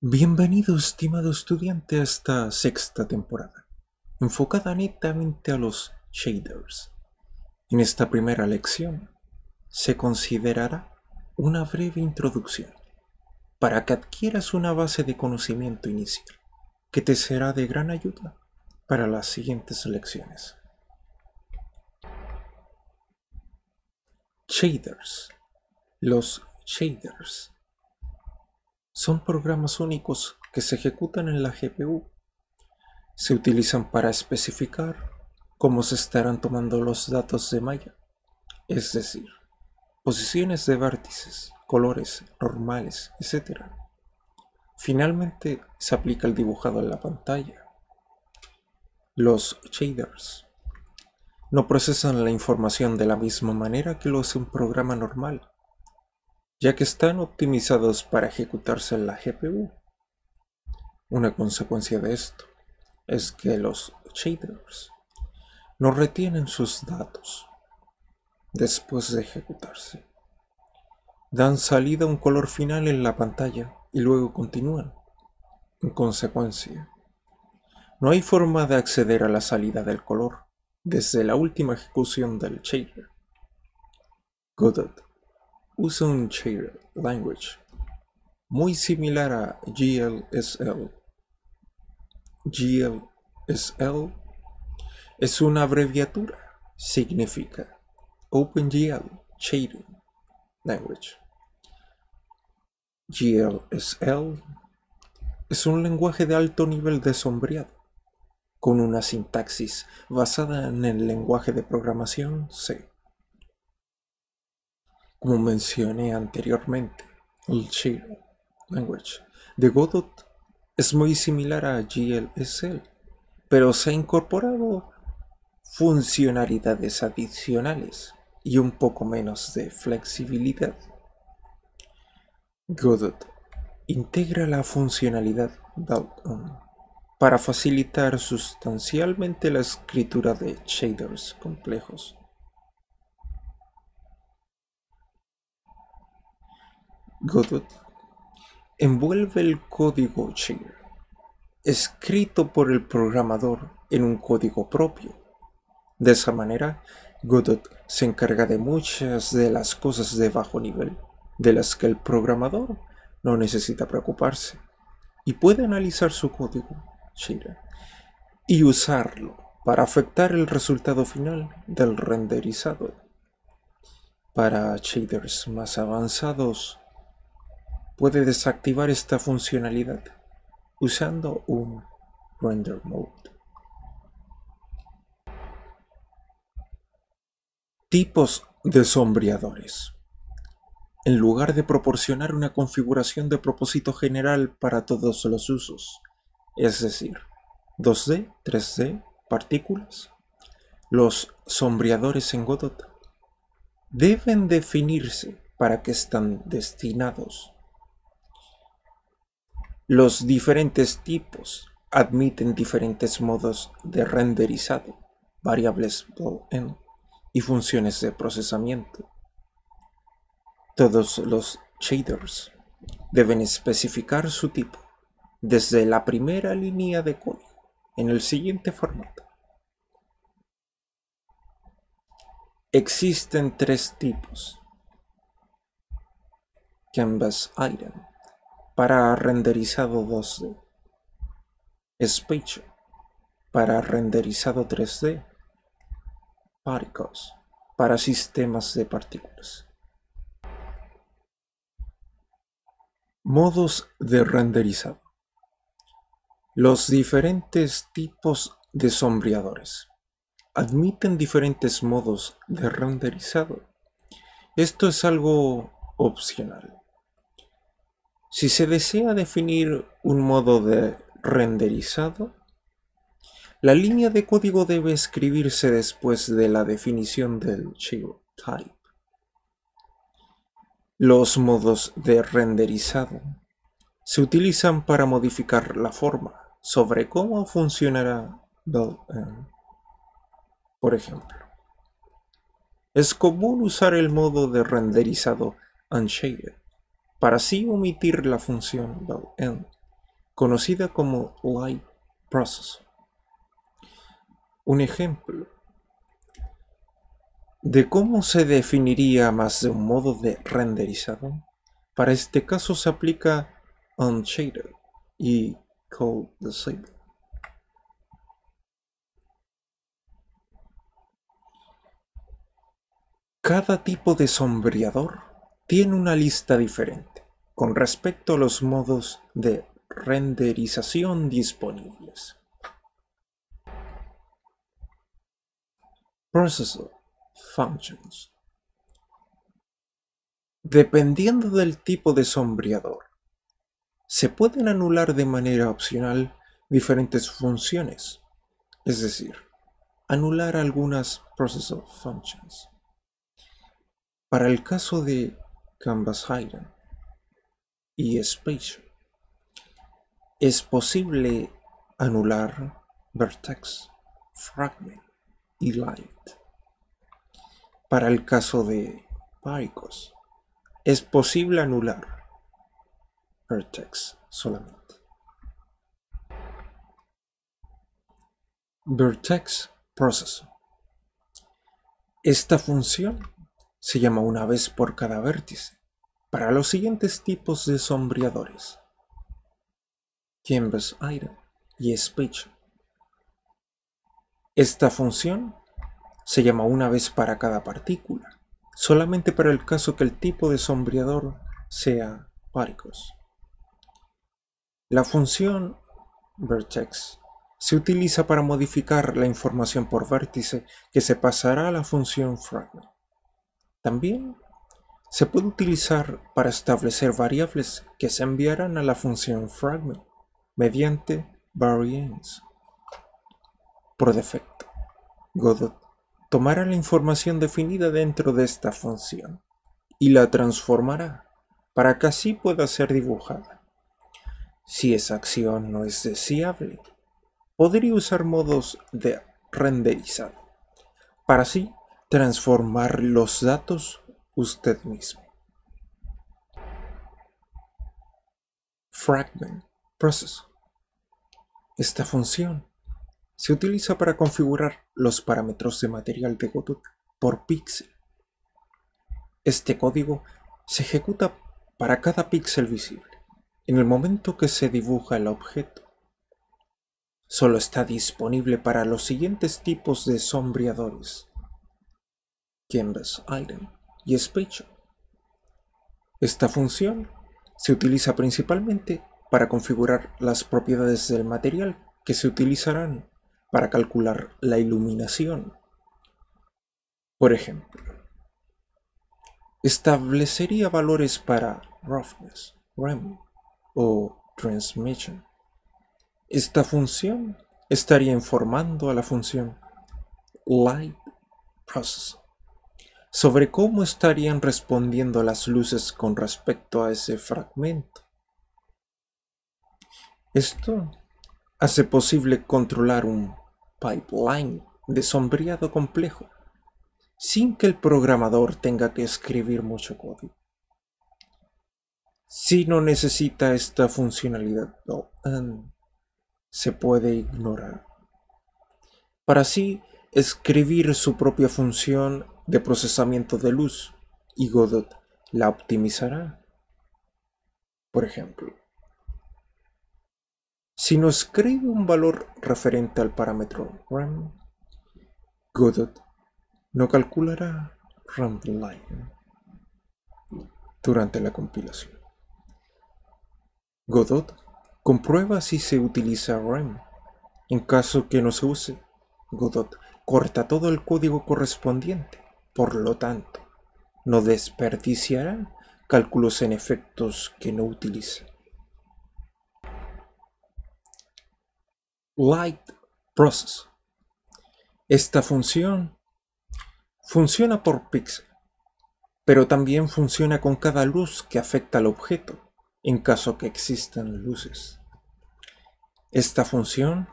Bienvenido, estimado estudiante, a esta sexta temporada, enfocada netamente a los shaders. En esta primera lección se considerará una breve introducción para que adquieras una base de conocimiento inicial que te será de gran ayuda para las siguientes lecciones. Shaders. Los shaders son programas únicos que se ejecutan en la GPU. Se utilizan para especificar cómo se estarán tomando los datos de Maya, es decir, posiciones de vértices, colores normales, etc. Finalmente se aplica el dibujado en la pantalla. Los shaders no procesan la información de la misma manera que lo hace un programa normal ya que están optimizados para ejecutarse en la GPU. Una consecuencia de esto es que los shaders no retienen sus datos después de ejecutarse. Dan salida a un color final en la pantalla y luego continúan. En consecuencia, no hay forma de acceder a la salida del color desde la última ejecución del shader. Godot usa un shader language muy similar a GLSL. GLSL es una abreviatura, significa OpenGL Shading Language. GLSL es un lenguaje de alto nivel de sombreado, con una sintaxis basada en el lenguaje de programación C. Como mencioné anteriormente, el Shader Language de Godot es muy similar a GLSL, pero se ha incorporado funcionalidades adicionales y un poco menos de flexibilidad. Godot integra la funcionalidad Built-on para facilitar sustancialmente la escritura de shaders complejos Godot envuelve el código shader, escrito por el programador en un código propio. De esa manera, Godot se encarga de muchas de las cosas de bajo nivel, de las que el programador no necesita preocuparse, y puede analizar su código y usarlo para afectar el resultado final del renderizado. Para shaders más avanzados, puede desactivar esta funcionalidad usando un render mode. Tipos de sombreadores. En lugar de proporcionar una configuración de propósito general para todos los usos, es decir, 2D, 3D, partículas, los sombreadores en Godot deben definirse para que están destinados. Los diferentes tipos admiten diferentes modos de renderizado, variables boolean y funciones de procesamiento. Todos los shaders deben especificar su tipo desde la primera línea de código en el siguiente formato. Existen tres tipos. Canvas Item para renderizado 2D. Space para renderizado 3D. Particles para sistemas de partículas. Modos de renderizado. Los diferentes tipos de sombreadores admiten diferentes modos de renderizado. Esto es algo opcional. Si se desea definir un modo de renderizado, la línea de código debe escribirse después de la definición del shader type. Los modos de renderizado se utilizan para modificar la forma sobre cómo funcionará Por ejemplo, es común usar el modo de renderizado unshaded para así omitir la función end, conocida como light processor. Un ejemplo de cómo se definiría más de un modo de renderizado. Para este caso se aplica unshaded y code disable. Cada tipo de sombreador tiene una lista diferente con respecto a los modos de renderización disponibles. Processor Functions Dependiendo del tipo de sombreador, se pueden anular de manera opcional diferentes funciones, es decir, anular algunas Processor Functions. Para el caso de Canvas Hidden y Spatial, es posible anular Vertex, Fragment y Light. Para el caso de Paricos, es posible anular Vertex solamente. Vertex Processor. Esta función se llama una vez por cada vértice para los siguientes tipos de sombreadores. Canvas Item y Speech. Esta función se llama una vez para cada partícula, solamente para el caso que el tipo de sombreador sea Paricos. La función vertex se utiliza para modificar la información por vértice que se pasará a la función fragment. También se puede utilizar para establecer variables que se enviarán a la función fragment mediante variance. Por defecto, Godot tomará la información definida dentro de esta función y la transformará para que así pueda ser dibujada. Si esa acción no es deseable, podría usar modos de renderizado para así transformar los datos usted mismo. Fragment Process. Esta función se utiliza para configurar los parámetros de material de Godot por píxel. Este código se ejecuta para cada píxel visible en el momento que se dibuja el objeto. Solo está disponible para los siguientes tipos de sombreadores canvas item y speech. Esta función se utiliza principalmente para configurar las propiedades del material que se utilizarán para calcular la iluminación. Por ejemplo, establecería valores para roughness, REM o transmission. Esta función estaría informando a la función light process sobre cómo estarían respondiendo las luces con respecto a ese fragmento. Esto hace posible controlar un pipeline de sombreado complejo sin que el programador tenga que escribir mucho código. Si no necesita esta funcionalidad, se puede ignorar. Para así escribir su propia función de procesamiento de luz y Godot la optimizará. Por ejemplo, si nos escribe un valor referente al parámetro RAM, Godot no calculará RAM line durante la compilación. Godot comprueba si se utiliza RAM. En caso que no se use, Godot corta todo el código correspondiente por lo tanto, no desperdiciará cálculos en efectos que no utiliza. Light Process. Esta función funciona por píxel, pero también funciona con cada luz que afecta al objeto, en caso que existan luces. Esta función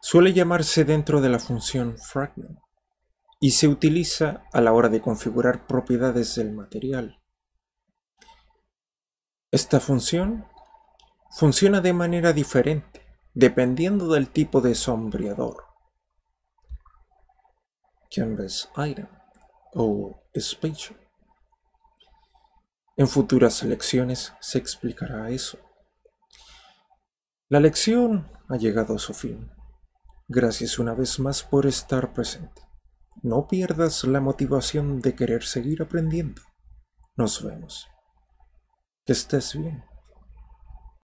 suele llamarse dentro de la función fragment y se utiliza a la hora de configurar propiedades del material. Esta función funciona de manera diferente dependiendo del tipo de sombreador. Canvas Item o Spatial. En futuras lecciones se explicará eso. La lección ha llegado a su fin. Gracias una vez más por estar presente. No pierdas la motivación de querer seguir aprendiendo. Nos vemos. Que estés bien.